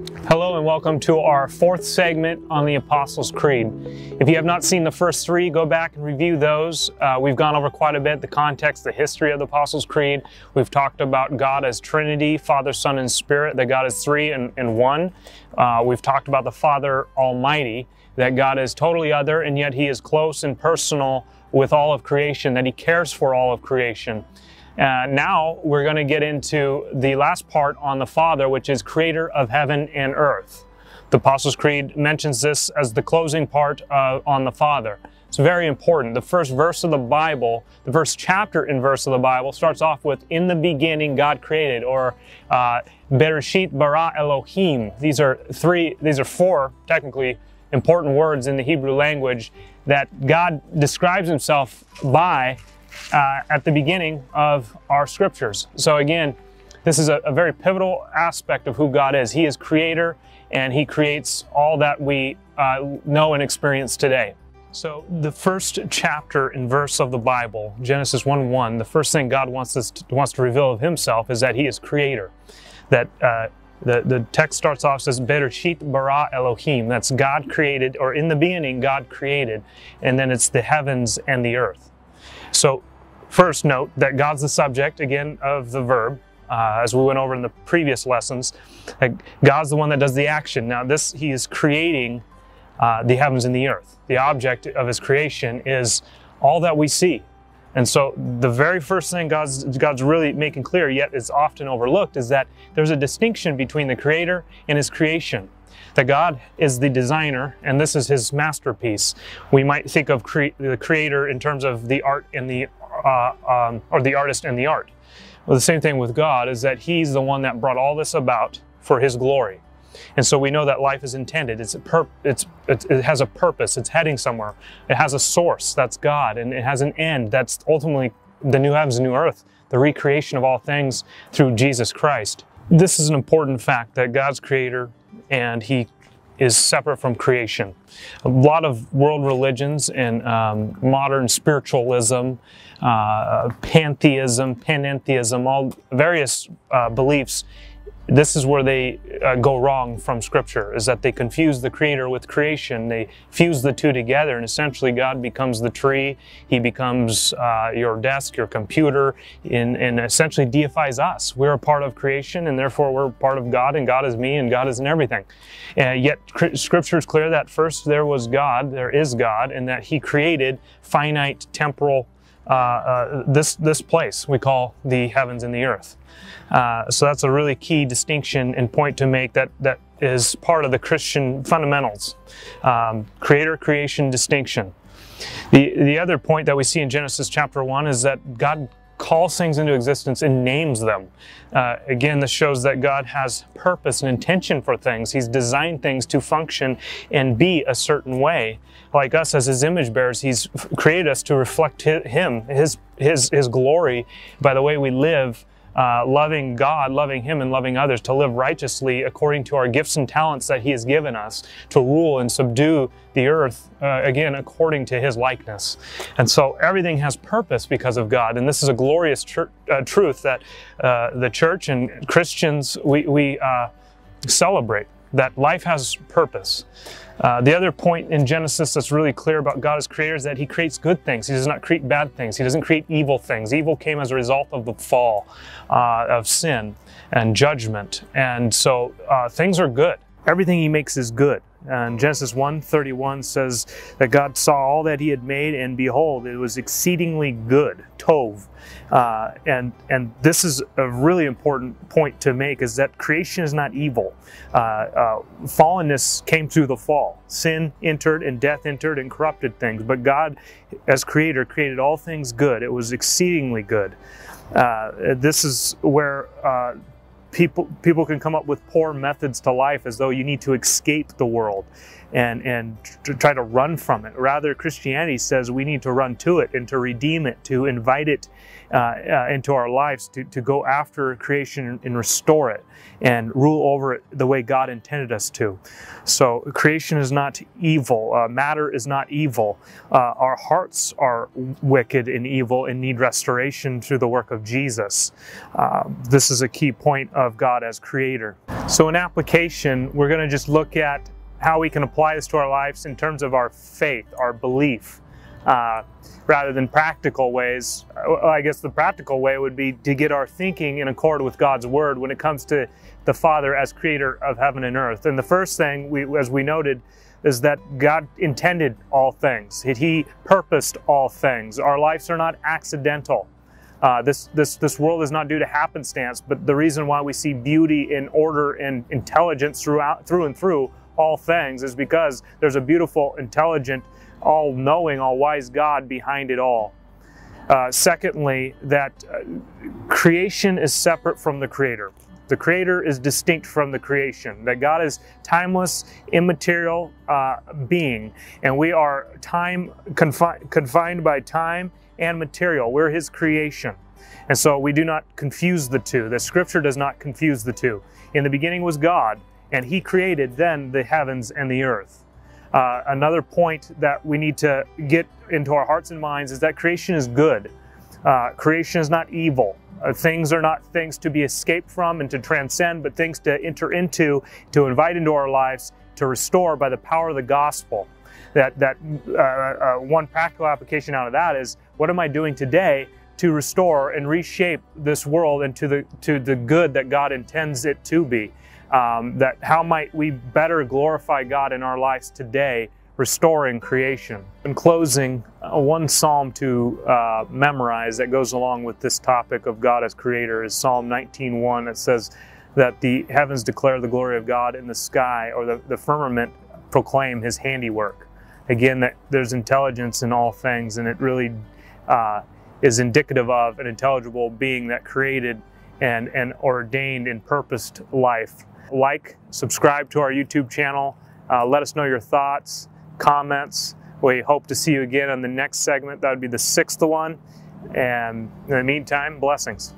Hello and welcome to our fourth segment on the Apostles' Creed. If you have not seen the first three, go back and review those. Uh, we've gone over quite a bit the context, the history of the Apostles' Creed. We've talked about God as Trinity, Father, Son, and Spirit, that God is three and, and one. Uh, we've talked about the Father Almighty, that God is totally other and yet He is close and personal with all of creation, that He cares for all of creation. Uh, now we're going to get into the last part on the Father, which is creator of heaven and earth. The Apostles' Creed mentions this as the closing part uh, on the Father. It's very important. The first verse of the Bible, the first chapter in verse of the Bible, starts off with "In the beginning, God created," or uh, "Bereshit bara Elohim." These are three. These are four technically important words in the Hebrew language that God describes Himself by uh, at the beginning of our scriptures. So, again, this is a, a, very pivotal aspect of who God is. He is creator and He creates all that we uh, know and experience today. So, the first chapter and verse of the Bible, Genesis 1 1, the first thing God wants, us to, wants to reveal of Himself is that He is creator. That uh, the, the text starts off says Bereshit bara Elohim. That's God created, or in the beginning, God created. And then it's the heavens and the earth. So First, note that God's the subject, again, of the verb, uh, as we went over in the previous lessons. God's the one that does the action. Now, this, He is creating uh, the heavens and the earth. The object of His creation is all that we see. And so, the very first thing God's, God's really making clear, yet is often overlooked, is that there's a distinction between the Creator and His creation that God is the designer and this is his masterpiece. We might think of cre- the creator in terms of the art and the uh, um, or the artist and the art. Well, the same thing with God is that He's the one that brought all this about for His glory. And so we know that life is intended. It's, pur- it's, it has a purpose. It's heading somewhere. It has a source. That's God. And it has an end. That's ultimately the new heavens and new earth, the recreation of all things through Jesus Christ. This is an important fact that God's creator and He is separate from creation. A lot of world religions and um, modern spiritualism, uh, pantheism, panentheism, all various uh, beliefs this is where they uh, go wrong from scripture is that they confuse the creator with creation. They fuse the two together and essentially god becomes the tree. He becomes uh, your desk your computer and, and, essentially deifies us. We're a part of creation and therefore we're part of god and god is me and god is in everything. Yet scripture is clear that first there was god there is god and that he created finite temporal uh, uh, this this place we call the heavens and the earth. Uh, so that's a really key distinction and point to make that that is part of the Christian fundamentals, um, creator creation distinction. The the other point that we see in Genesis chapter one is that God calls things into existence and names them. Uh, again, this shows that God has purpose and intention for things. He's designed things to function and be a certain way. Like us as His image bearers, He's created us to reflect Him, His His His glory by the way we live uh, loving God, loving Him, and loving others, to live righteously according to our gifts and talents that He has given us, to rule and subdue the earth, uh, again, according to His likeness. And so everything has purpose because of God. And this is a glorious tr- uh, truth that uh, the church and Christians, we, we uh, celebrate that life has purpose. Uh, the other point in Genesis that's really clear about God as creator is that He creates good things. He does not create bad things. He doesn't create evil things. Evil came as a result of the fall, uh, of sin and judgment. And so uh, things are good. Everything He makes is good. And Genesis 1:31 says that God saw all that He had made, and behold, it was exceedingly good, tov. Uh, and and this is a really important point to make: is that creation is not evil. Uh, uh, fallenness came through the fall. Sin entered, and death entered, and corrupted things. But God, as Creator, created all things good. It was exceedingly good. Uh, this is where uh, people people can come up with poor methods to life as though you need to escape the world and and to try to run from it rather christianity says we need to run to it and to redeem it to invite it uh, uh, into our lives to, to go after creation and restore it and rule over it the way God intended us to. So, creation is not evil, uh, matter is not evil. Uh, our hearts are wicked and evil and need restoration through the work of Jesus. Uh, this is a key point of God as creator. So in application, we're going to just look at how we can apply this to our lives in terms of our faith, our belief, uh, rather than practical ways. I guess the practical way would be to get our thinking in accord with God's word when it comes to the Father as creator of heaven and earth. And the first thing, we, as we noted, is that God intended all things. He purposed all things. Our lives are not accidental. Uh, this, this, this world is not due to happenstance, but the reason why we see beauty and order and intelligence throughout, through and through all things is because there's a beautiful, intelligent, all knowing, all wise God behind it all. Uh, secondly, that uh, creation is separate from the Creator. The Creator is distinct from the creation, that God is timeless, immaterial uh, being, and we are time confi- confined by time and material. We're His creation. And so we do not confuse the two. The scripture does not confuse the two. In the beginning was God, and He created then the heavens and the earth. Uh, another point that we need to get into our hearts and minds is that creation is good. Uh, creation is not evil. Uh, things are not things to be escaped from and to transcend, but things to enter into, to invite into our lives, to restore by the power of the gospel. That, that uh, uh, one practical application out of that is what am I doing today to restore and reshape this world into the, to the good that God intends it to be? Um, that how might we better glorify God in our lives today, restoring creation. In closing, uh, one psalm to uh, memorize that goes along with this topic of God as creator is Psalm 19.1. It says that the heavens declare the glory of God in the sky, or the, the firmament proclaim his handiwork. Again, that there's intelligence in all things, and it really uh, is indicative of an intelligible being that created and, and ordained and purposed life like, subscribe to our YouTube channel. Uh, let us know your thoughts, comments. We hope to see you again on the next segment. That would be the sixth one. And in the meantime, blessings.